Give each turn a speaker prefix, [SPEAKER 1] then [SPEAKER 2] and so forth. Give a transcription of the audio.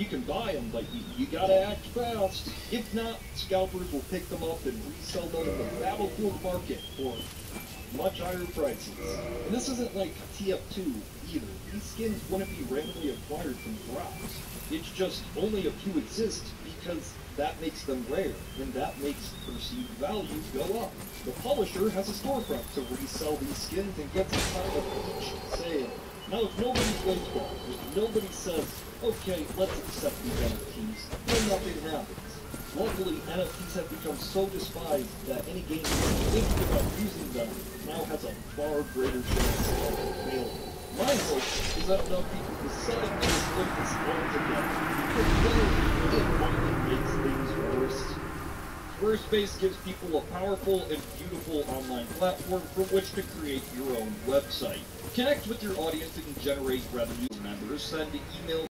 [SPEAKER 1] You can buy them, but you, you gotta act fast. If not, scalpers will pick them up and resell them in the battlefield market for much higher prices. And this isn't like TF2 either. These skins wouldn't be randomly acquired from drops. It's just only a few exist because that makes them rare, and that makes perceived value go up. The publisher has a storefront to resell these skins and gets a kind of each. Now, if nobody well, if nobody says, okay, let's accept these NFTs, then nothing happens. Luckily, NFTs have become so despised that any game thinking about using them now has a far greater chance of failing. My hope is that enough people decide to flip this altogether, because then it only makes things worse. Squarespace gives people a powerful and beautiful online platform from which to create your own website. Connect with your audience and generate revenue. Members send email